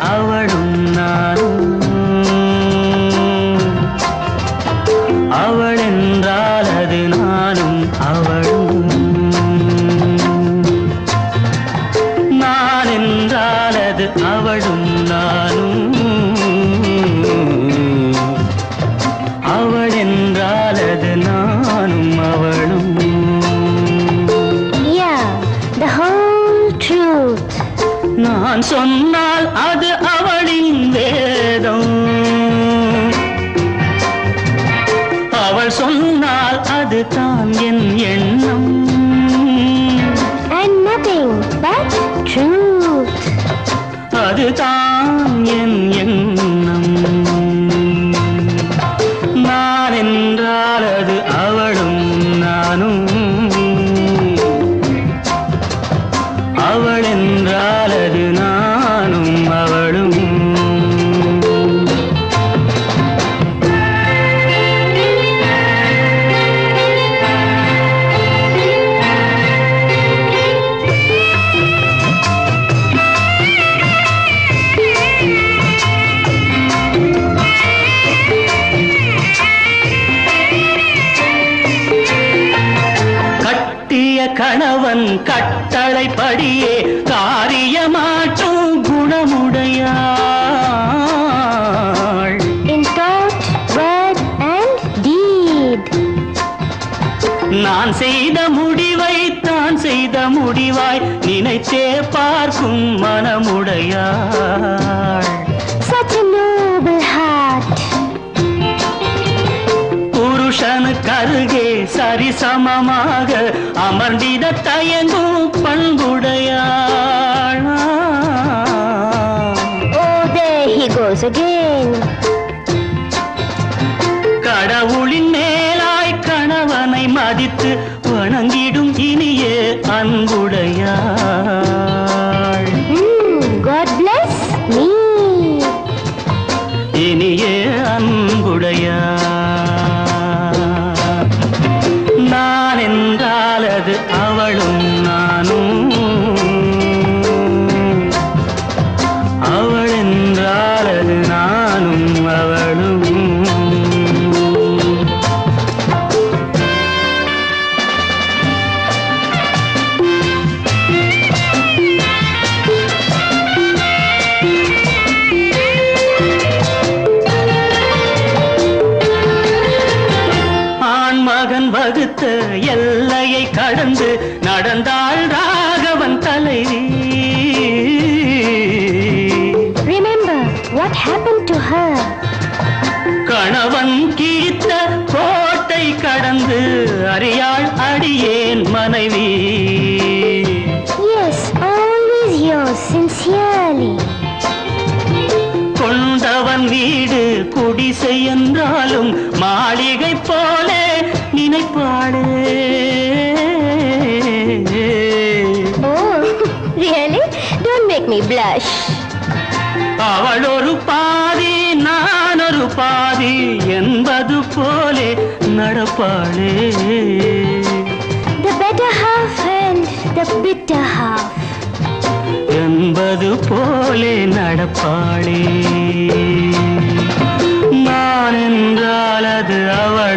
அவளும் நானும். அவள் என்றால் அது நானும் அவளும். நான் என்றால் அது அவளும். நான் சொன்னால் அது அவளின் வேதம். அவள் சொன்னால் அது தான் என் எண்ணம். அவன் கட்டளைப்படியே காரியமாற்றும் குணமுடையாள் In thought, word, and deed. நான் செய்த முடிவை தான் செய்த முடிவாய் நினைத்தே பார்க்கும் மனமுடையாள் சரிசமமாக அமர்ந்திட தயங்கும் பண்புடையாள். கடவுளின் மேலாய் கணவனை மதித்து வணங்கிடும் இனிய அன்புடையாள் Hmm. இனிய அன்புடையாள் ஆண்மகன் வகுத்த எல்லையை கடந்து நடந்தாள் ராகவன் தலைவி. கணவன் கிழித்த கோட்டை கடந்து அறியாள் அடியேன் மனைவி. கொண்டவன் வீடு குடிசை என்றாலும் மாளிகை போல நினைப்பாடு அவள் ஒரு பாதி நான் ஒரு பாதி என்பது போலே நடப்பாளே The better half and the bitter half. என்பது போலே நடப்பாளே நான் என்றால் அது அவள்